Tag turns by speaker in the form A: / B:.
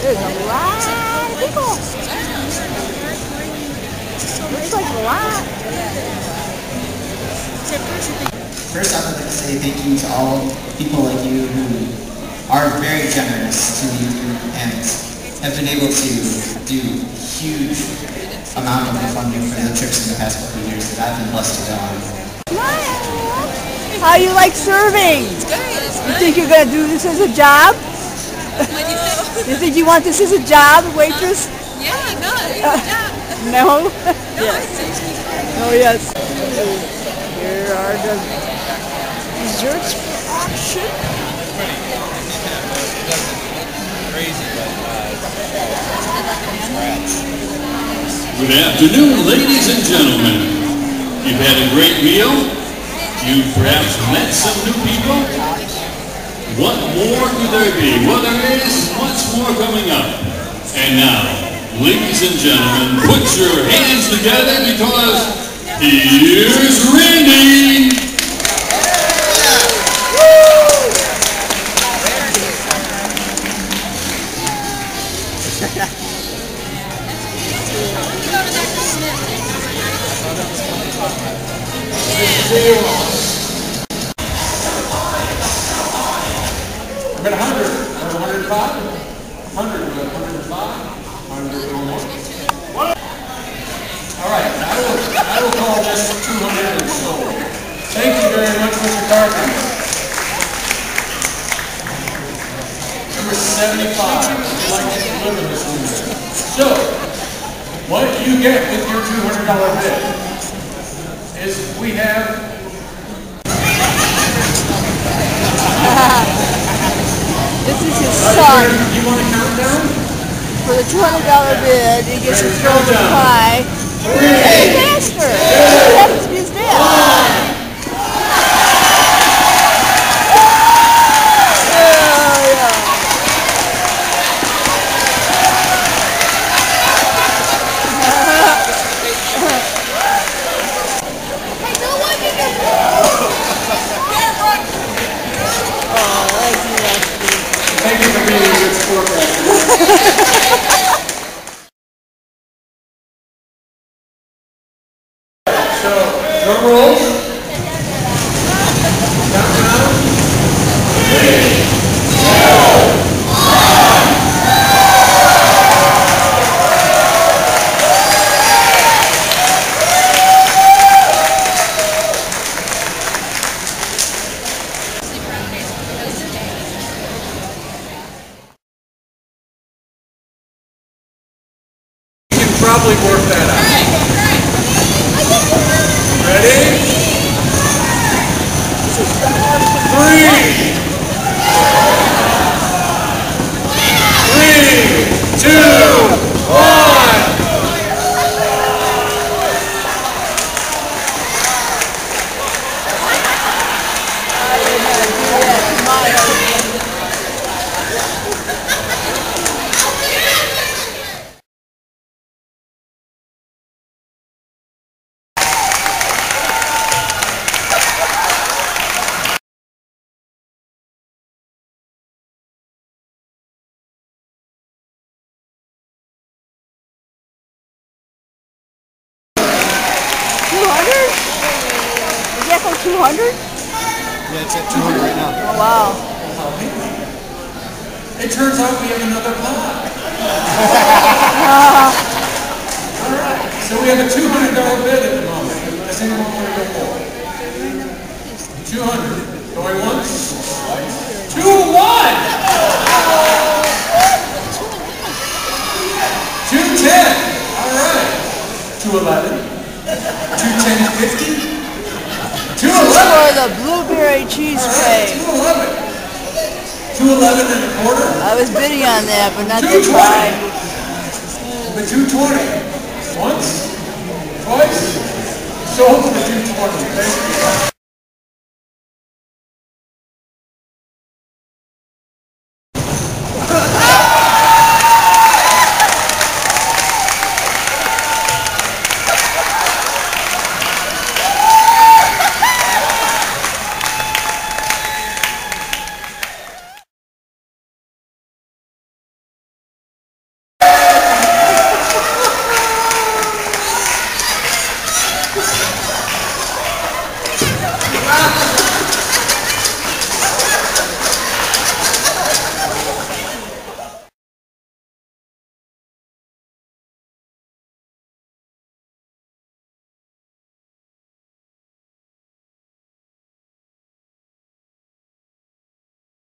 A: There's a lot of people. Looks like a lot.
B: First, I would like to say thank you to all people like you who are very generous to the youth group and have been able to do huge amount of the funding for the trips in the past couple of years that I've been blessed to go on.
A: How you like serving? You think you're going to do this as a job? You think you want this as a job, waitress?
C: Yeah, no, yeah.
A: Uh, no? yes. Oh, yes. Here are the desserts for auction.
D: Good afternoon, ladies and gentlemen. You've had a great meal. You've perhaps met some new people. What more could there be? Well, there is much more coming up. And now, ladies and gentlemen, put your hands together because here's Randy.
E: I'm at 100, I'm 105, 100, I'm at 105, 101. All right, I will, I will call this 200 and. Thank you very much, Mr. Carpenter. Number 75, would you like to this one? So, what you get with your $200 bid is we have
A: This is his son.
E: You want to count down?
A: For the $200 bid, he gets his golden pie. Hey, Master! It happens to be his dad.
E: Probably work that out. Ready? Three.
A: 200?
B: Yeah, it's at 200 right now.
A: Oh, wow.
E: It turns out we have another pod. All right. So we have a $200 bid at the moment. Does anyone want to go for it? 200. Going once?
A: Cheese cake.
E: Two eleven. Two eleven and a quarter.
A: I was bidding on that, but not the pie.
E: The two twenty. Once, twice, sold